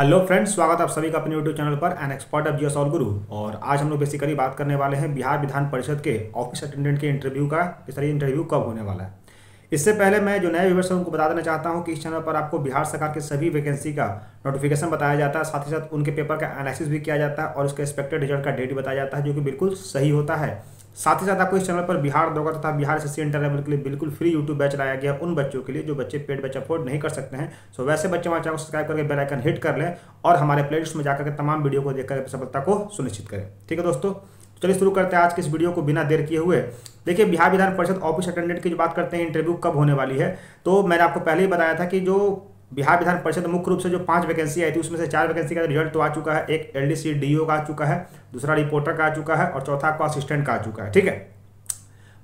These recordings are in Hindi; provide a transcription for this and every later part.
हेलो फ्रेंड्स, स्वागत आप सभी का अपने यूट्यूब चैनल पर an expert of Geo Guru और आज हम लोग बेसिकली बात करने वाले हैं बिहार विधान परिषद के ऑफ़िस अटेंडेंट के इंटरव्यू का, कि सर इंटरव्यू कब होने वाला है। इससे पहले मैं जो नए व्यूवर्स हैं, उनको बता देना चाहता हूँ कि इस चैनल पर आपको बिहार सरकार के सभी वैकेंसी का नोटिफिकेशन बताया जाता है, साथ ही साथ उनके पेपर का एनालिसिस भी किया जाता है और उसके एक्सपेक्टेड रिज़ल्ट का डेट बताया जाता है, जो कि बिल्कुल सही होता है। साथ ही साथ आपको इस चैनल पर बिहार दौगा तथा बिहार एस इंटर लेवल के लिए बिल्कुल फ्री यूट्यूब बैच लाया गया उन बच्चों के लिए जो बच्चे पेड बैच अफोर्ड नहीं कर सकते हैं। सो वैसे बच्चे हमारे चैनल को सब्सक्राइब करके बेल आइकन हिट कर लें और हमारे प्लेलिस्ट में जाकर के तमाम वीडियो को देखकर सफलता को सुनिश्चित करें। ठीक है दोस्तों? चलिए शुरू करते हैं आज के इस वीडियो को बिना देर किए हुए। देखिए, बिहार विधान परिषद ऑफ़िस अटेंडेंट की जो बात करते हैं इंटरव्यू कब होने वाली है? तो मैंने आपको पहले ही बताया था कि जो बिहार विधान परिषद मुख्य रूप से जो पाँच वैकेंसी आई थी, उसमें से चार वैकेंसी का रिज़ल्ट तो आ चुका है। एक एल डी का आ चुका है, दूसरा रिपोर्टर का आ चुका है, और चौथा को असिस्टेंट का आ चुका है। ठीक है?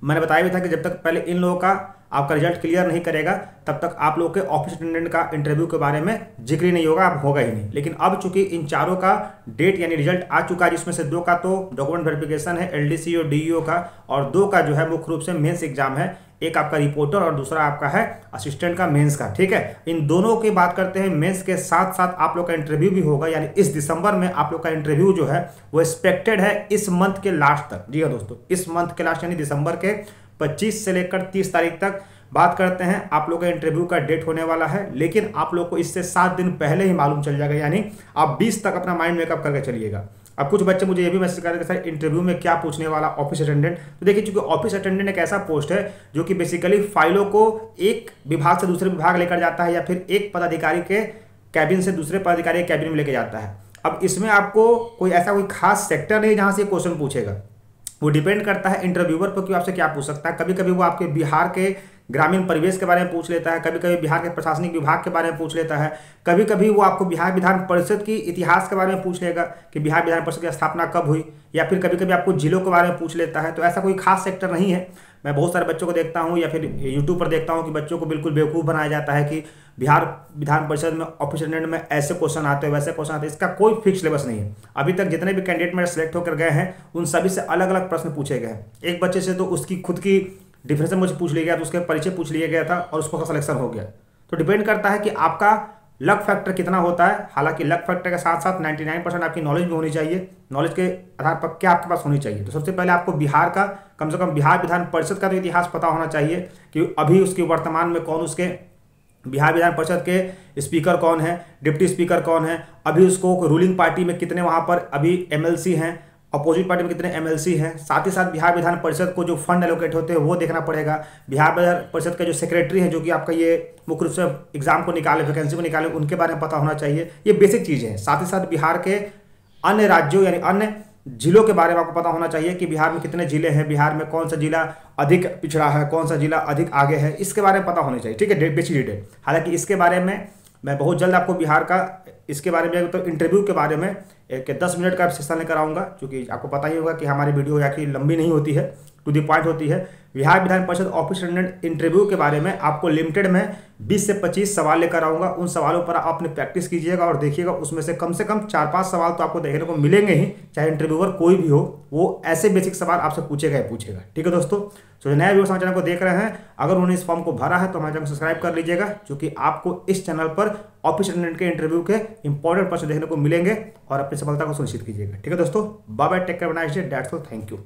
मैंने बताया भी था कि जब तक पहले इन लोगों का आपका रिज़ल्ट क्लियर नहीं करेगा, तब तक आप लोग के ऑफ़िस अटेंडेंट का इंटरव्यू के बारे में ज़िक्र ही नहीं होगा, अब होगा ही नहीं। लेकिन अब चूँकि इन चारों का डेट यानी रिज़ल्ट आ चुका है, जिसमें से दो का तो डॉक्यूमेंट वेरिफिकेशन है, एलडीसी और डीईओ का, और दो का जो है मुख्य रूप से मेंस एग्ज़ाम है, एक आपका रिपोर्टर और दूसरा आपका है असिस्टेंट का मेंस का, ठीक है? इन दोनों की बात करते हैं, मेंस के साथ साथ आप लोग का इंटरव्यू भी होगा, यानी इस दिसंबर में आप लोग का इंटरव्यू जो है, वो एक्सपेक्टेड है इस मंथ के लास्ट तक। जी हाँ दोस्तों, इस मंथ के लास्ट यानी दिसंबर के 25 से लेकर 30 तारीख तक बात करते हैं। आप लोग का इंटरव्यू का डेट होने वाला है, लेकिन आप लोग को इससे सात दिन पहले ही मालूम चल जाएगा, यानी आप 20 तक अपना माइंड मेकअप करके चलिएगा। अब कुछ बच्चे मुझे ये भी मैसेज कर रहे थे, सर इंटरव्यू में क्या पूछने वाला ऑफ़िस अटेंडेंट तो देखिए, चूँकि ऑफ़िस अटेंडेंट एक ऐसा पोस्ट है, जो कि बेसिकली फाइलों को एक विभाग से दूसरे विभाग लेकर जाता है, या फिर एक पदाधिकारी के कैबिन से दूसरे पदाधिकारी के कैबिन में लेके जाता है। अब इसमें आपको कोई ऐसा कोई खास सेक्टर नहीं जहाँ से क्वेश्चन पूछेगा। वो डिपेंड करता है इंटरव्यूअर पर कि आपसे क्या पूछ सकता है। कभी कभी वो आपके बिहार के ग्रामीण परिवेश के बारे में पूछ लेता है कभी कभी बिहार के प्रशासनिक विभाग के बारे में पूछ लेता है कभी कभी वो आपको बिहार विधान परिषद की इतिहास के बारे में पूछ लेगा कि बिहार विधान परिषद की स्थापना कब हुई, या फिर कभी कभी आपको जिलों के बारे में पूछ लेता है तो ऐसा कोई खास सेक्टर नहीं है। मैं बहुत सारे बच्चों को देखता हूँ, या फिर यूट्यूब पर देखता हूँ कि बच्चों को बिल्कुल बेवकूफ़ बनाया जाता है कि बिहार विधान परिषद में ऑफ़िस अटेंडेंट में ऐसे क्वेश्चन आते हैं, वैसे क्वेश्चन आते हैं, इसका कोई फिक्स सिलेबस नहीं है। अभी तक जितने भी कैंडिडेट मेरे सेलेक्ट होकर गए हैं, उन सभी से अलग अलग प्रश्न पूछे गए हैं। एक बच्चे से तो उसकी खुद की डिफरेंस मुझे पूछ लिया गया तो उसके परिचय पूछ लिया गया था और उसको सिलेक्शन हो गया। तो डिपेंड करता है कि आपका लक फैक्टर कितना होता है। हालाँकि लक फैक्टर के साथ साथ 99 परसेंट आपकी नॉलेज भी होनी चाहिए। नॉलेज के आधार पर क्या आपके पास होनी चाहिए? तो सबसे पहले आपको बिहार का, कम से कम बिहार विधान परिषद का तो इतिहास पता होना चाहिए कि अभी उसके वर्तमान में कौन उसके, बिहार विधान परिषद के स्पीकर कौन है डिप्टी स्पीकर कौन है। अभी उसको रूलिंग पार्टी में कितने वहाँ पर अभी एमएलसी हैं। अपोजिट पार्टी में कितने एमएलसी हैं, साथ ही साथ बिहार विधान परिषद को जो फंड एलोकेट होते हैं, वो देखना पड़ेगा। बिहार विधान परिषद का जो सेक्रेटरी हैं, जो कि आपका ये मुख्य रूप से एग्ज़ाम को निकाले वैकेंसी को निकाले, उनके बारे में पता होना चाहिए। ये बेसिक चीज़ें हैं। साथ ही साथ बिहार के अन्य राज्यों यानी अन्य जिलों के बारे में आपको पता होना चाहिए कि बिहार में कितने ज़िले हैं, बिहार में कौन सा जिला अधिक पिछड़ा है, कौन सा जिला अधिक आगे है, इसके बारे में पता होना चाहिए। ठीक है बेसिक डिटेल हालाँकि इसके बारे में मैं बहुत जल्द आपको बिहार का, इसके बारे में तो इंटरव्यू के बारे में एक दस मिनट का सेशन लेकर आऊँगा, क्योंकि आपको पता ही होगा कि हमारी वीडियो या कि लंबी नहीं होती है टू दी पॉइंट होती है। Bihar Vidhan Parishad office attendant interview के बारे में आपको लिमिटेड में 20 से 25 सवाल लेकर आऊँगा। उन सवालों पर आप अपनी प्रैक्टिस कीजिएगा और देखिएगा, उसमें से कम से कम चार पाँच सवाल तो आपको देखने को मिलेंगे ही, चाहे इंटरव्यूअर कोई भी हो, वो ऐसे बेसिक सवाल आपसे पूछेगा ही पूछेगा। ठीक है दोस्तों? तो नया व्यूअर्स हमारे चैनल को देख रहे हैं, अगर उन्होंने इस फॉर्म को भरा है तो हमारे चैनल सब्सक्राइब कर लीजिएगा क्योंकि आपको इस चैनल पर ऑफ़िस अटेंडेंट के इंटरव्यू के इंपॉर्टेंट प्रश्न देखने को मिलेंगे और अपनी सफलता को सुनिश्चित कीजिएगा। ठीक है दोस्तों? बाय बाय, टेक केयर बनाइए डेट्स थैंक यू।